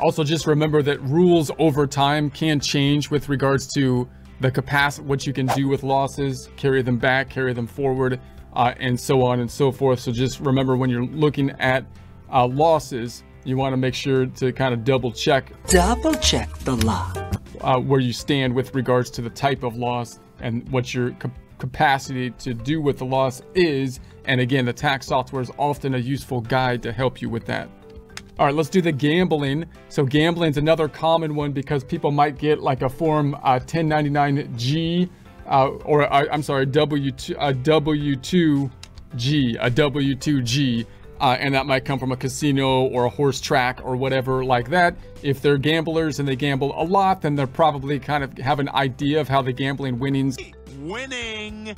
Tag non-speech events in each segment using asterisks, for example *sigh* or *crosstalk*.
Also, just remember that rules over time can change with regards to the capacity, what you can do with losses, carry them back, carry them forward, uh, and so on and so forth. So just remember when you're looking at uh, losses, you want to make sure to kind of double check. Double check the law. Uh, where you stand with regards to the type of loss and what your ca capacity to do with the loss is. And again, the tax software is often a useful guide to help you with that. All right, let's do the gambling. So gambling is another common one because people might get like a form uh, 1099G uh, or uh, I'm sorry, W2, a W2G, a W2G. Uh, and that might come from a casino or a horse track or whatever like that. If they're gamblers and they gamble a lot, then they're probably kind of have an idea of how the gambling winnings winning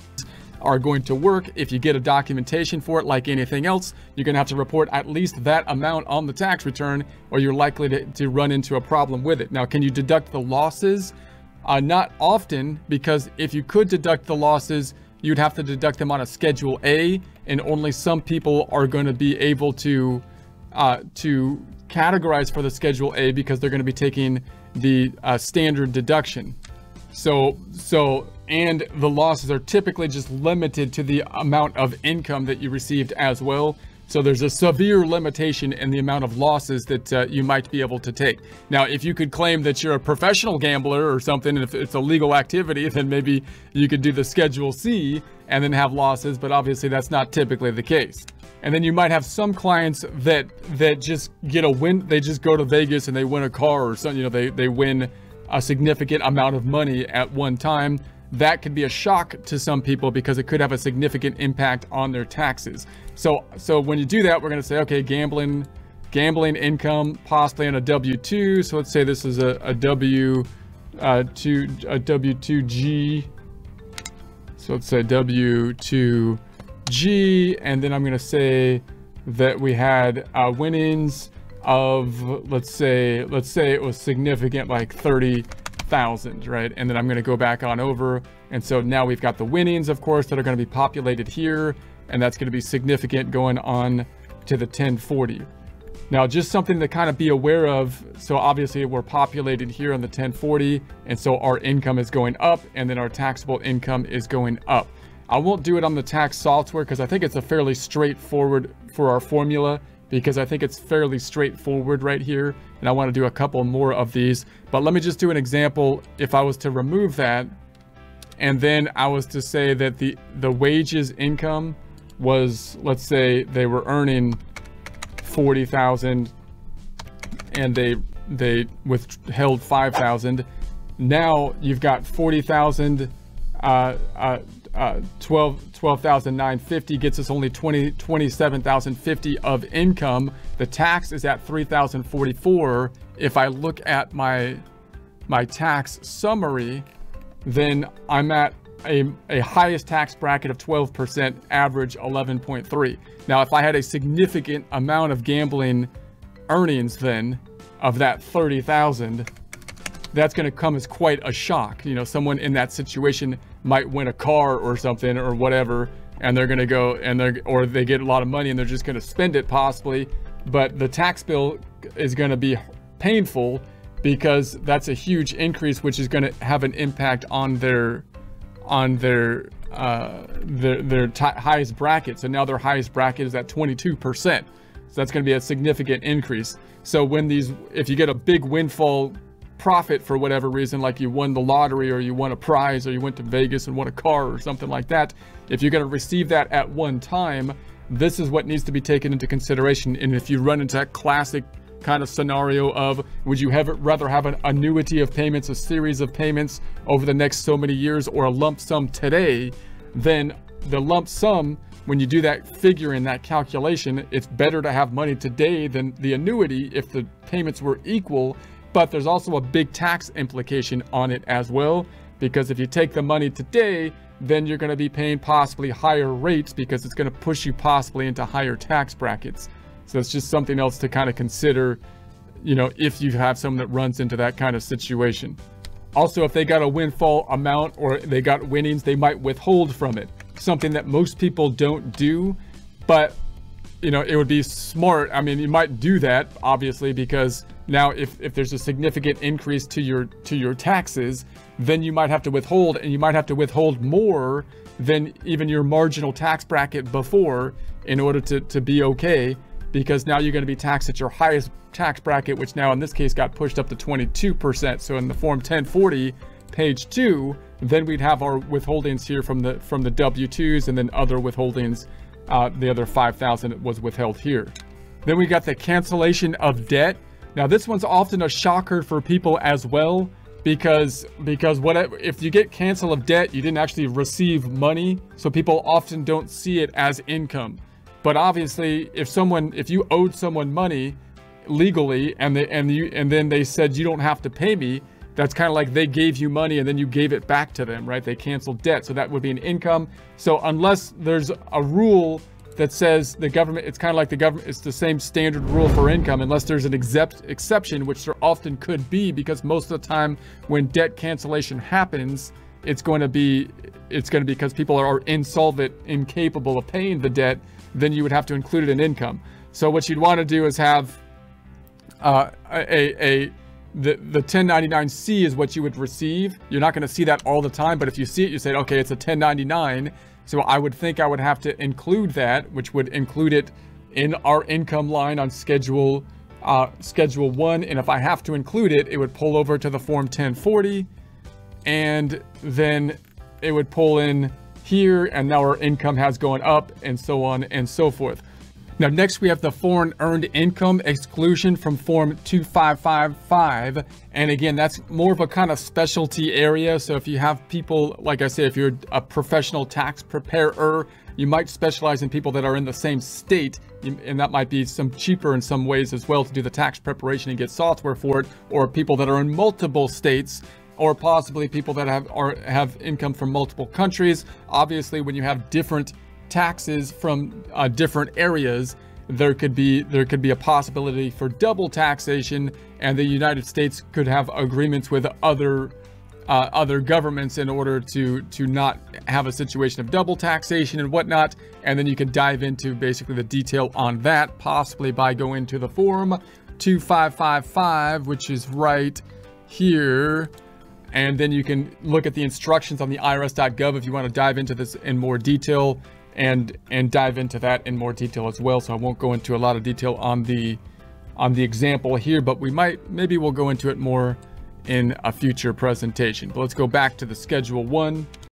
are going to work. If you get a documentation for it, like anything else, you're going to have to report at least that amount on the tax return, or you're likely to, to run into a problem with it. Now, can you deduct the losses? Uh, not often, because if you could deduct the losses, you'd have to deduct them on a Schedule A, and only some people are going to be able to uh, to categorize for the Schedule A because they're going to be taking the uh, standard deduction. So, so, and the losses are typically just limited to the amount of income that you received as well. So there's a severe limitation in the amount of losses that uh, you might be able to take. Now, if you could claim that you're a professional gambler or something, and if it's a legal activity, *laughs* then maybe you could do the Schedule C and then have losses, but obviously that's not typically the case. And then you might have some clients that that just get a win, they just go to Vegas and they win a car or something, you know, they, they win a significant amount of money at one time that could be a shock to some people because it could have a significant impact on their taxes. So, so when you do that, we're going to say, okay, gambling, gambling income possibly on a W-2. So let's say this is a, a W, uh, two, a W-2G. So let's say W-2G, and then I'm going to say that we had uh, winnings of, let's say, let's say it was significant, like 30, thousand, right? And then I'm going to go back on over. And so now we've got the winnings, of course, that are going to be populated here. And that's going to be significant going on to the 1040. Now, just something to kind of be aware of. So obviously we're populated here on the 1040. And so our income is going up and then our taxable income is going up. I won't do it on the tax software because I think it's a fairly straightforward for our formula because I think it's fairly straightforward right here. And I want to do a couple more of these. But let me just do an example. If I was to remove that, and then I was to say that the, the wages income was, let's say they were earning 40,000 and they, they withheld 5,000. Now you've got 40,000, uh, uh, uh, 12 12,950 gets us only 20 27,050 of income. The tax is at 3,044 if I look at my my tax summary then I'm at a, a highest tax bracket of 12% average 11.3 now if I had a significant amount of gambling earnings then of that 30,000 that's going to come as quite a shock. You know someone in that situation might win a car or something or whatever and they're going to go and they're or they get a lot of money and they're just going to spend it possibly. But the tax bill is going to be painful because that's a huge increase which is going to have an impact on their on their uh, their, their highest bracket. So now their highest bracket is at 22 percent. So that's going to be a significant increase. So when these if you get a big windfall profit for whatever reason, like you won the lottery or you won a prize or you went to Vegas and won a car or something like that, if you're going to receive that at one time, this is what needs to be taken into consideration. And if you run into that classic kind of scenario of would you have rather have an annuity of payments, a series of payments over the next so many years or a lump sum today, then the lump sum when you do that figure in that calculation, it's better to have money today than the annuity if the payments were equal but there's also a big tax implication on it as well, because if you take the money today, then you're going to be paying possibly higher rates because it's going to push you possibly into higher tax brackets. So it's just something else to kind of consider, you know, if you have someone that runs into that kind of situation. Also, if they got a windfall amount or they got winnings, they might withhold from it. Something that most people don't do, but you know, it would be smart. I mean, you might do that obviously because Now, if, if there's a significant increase to your to your taxes, then you might have to withhold, and you might have to withhold more than even your marginal tax bracket before in order to, to be okay, because now you're going to be taxed at your highest tax bracket, which now in this case got pushed up to 22%. So in the Form 1040, page two, then we'd have our withholdings here from the from the W-2s and then other withholdings. Uh, the other 5,000 was withheld here. Then we got the cancellation of debt. Now this one's often a shocker for people as well because because what if you get cancel of debt, you didn't actually receive money, so people often don't see it as income. But obviously, if someone if you owed someone money legally and they and you and then they said you don't have to pay me, that's kind of like they gave you money and then you gave it back to them, right? They canceled debt, so that would be an income. So unless there's a rule that says the government, it's kind of like the government, it's the same standard rule for income, unless there's an except, exception, which there often could be, because most of the time when debt cancellation happens, it's going to be, it's going to be because people are insolvent, incapable of paying the debt, then you would have to include it in income. So what you'd want to do is have uh, a, a the, the 1099-C is what you would receive. You're not going to see that all the time, but if you see it, you say, okay, it's a 1099, so I would think I would have to include that, which would include it in our income line on schedule uh, schedule one. And if I have to include it, it would pull over to the form 1040 and then it would pull in here and now our income has gone up and so on and so forth. Now, next we have the foreign earned income exclusion from Form 2555. And again, that's more of a kind of specialty area. So if you have people, like I said, if you're a professional tax preparer, you might specialize in people that are in the same state. And that might be some cheaper in some ways as well to do the tax preparation and get software for it. Or people that are in multiple states or possibly people that have are have income from multiple countries. Obviously, when you have different taxes from uh, different areas, there could be there could be a possibility for double taxation, and the United States could have agreements with other uh, other governments in order to to not have a situation of double taxation and whatnot. And then you can dive into basically the detail on that, possibly by going to the form 2555, which is right here. And then you can look at the instructions on the irs.gov if you want to dive into this in more detail and and dive into that in more detail as well. So I won't go into a lot of detail on the on the example here, but we might maybe we'll go into it more in a future presentation. But let's go back to the schedule one.